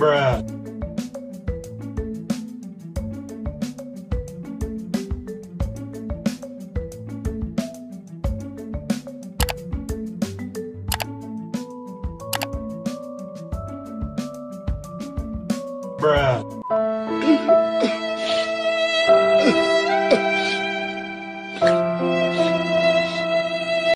Bruh. Bruh.